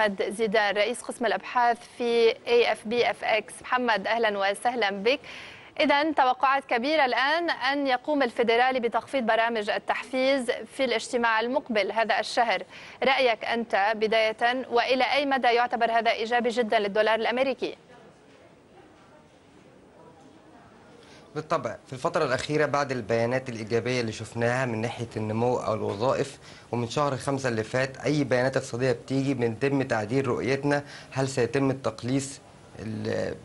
محمد زيدان رئيس قسم الأبحاث في اي اف بي اف إكس محمد أهلا وسهلا بك. اذا توقعات كبيرة الآن أن يقوم الفيدرالي بتخفيض برامج التحفيز في الاجتماع المقبل هذا الشهر. رأيك أنت بداية وإلى أي مدى يعتبر هذا إيجابي جدا للدولار الأمريكي؟ بالطبع في الفترة الأخيرة بعد البيانات الإيجابية اللي شفناها من ناحية النمو أو الوظائف ومن شهر خمسة اللي فات أي بيانات اقتصادية بتيجي بنتم تعديل رؤيتنا هل سيتم التقليص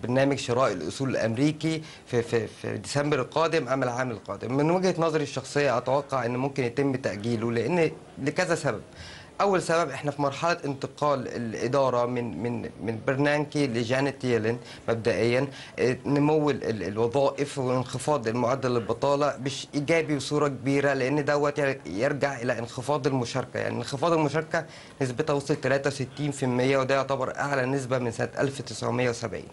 برنامج شراء الأصول الأمريكي في في في ديسمبر القادم أم العام القادم؟ من وجهة نظري الشخصية أتوقع إن ممكن يتم تأجيله لأن لكذا سبب. أول سبب إحنا في مرحلة انتقال الإدارة من من من برنانكي لجانيت ييلن مبدئيا نمو الوظائف وانخفاض المعدل البطالة مش إيجابي بصوره كبيرة لأن دوت يرجع إلى انخفاض المشاركة. يعني انخفاض المشاركة نسبتها وصلت 63% وده يعتبر أعلى نسبة من سنة 1970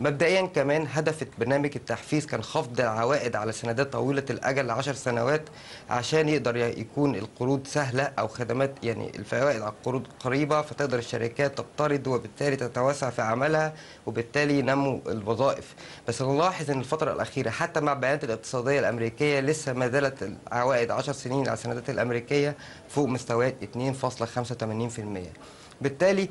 مبدئيا كمان هدف برنامج التحفيز كان خفض العوائد على سندات طويلة الأجل ل 10 سنوات عشان يقدر يكون القروض سهلة أو خدمات يعني الفوائد على القروض قريبة فتقدر الشركات تقترض وبالتالي تتوسع في عملها وبالتالي ينمو الوظائف. بس نلاحظ إن الفترة الأخيرة حتى مع البيانات الاقتصادية الأمريكية لسه ما زالت العوائد 10 سنين على السندات الأمريكية فوق مستويات 2.85% بالتالي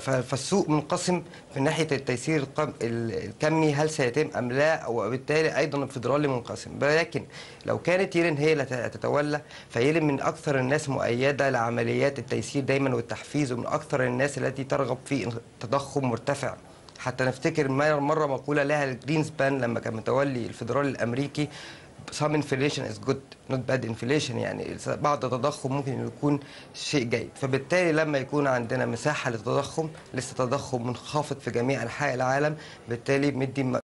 فالسوق منقسم في ناحية التيسير الكمي هل سيتم أم لا؟ وبالتالي أيضا الفدرالي منقسم. ولكن لو كانت يلين هي اللي تتولى فيلين من أكثر الناس مؤيدة لعمليات التيسير دايما والتحفيز ومن أكثر الناس التي ترغب في تضخم مرتفع. حتى نفتكر مرة مقولة لألان جرينسبان لما كان متولي الفدرالي الأمريكي some inflation is good not bad inflation يعني. بعض التضخم ممكن يكون شيء جيد. فبالتالي لما يكون عندنا مساحة للتضخم لسه تضخم منخفض في جميع أنحاء العالم بالتالي مدي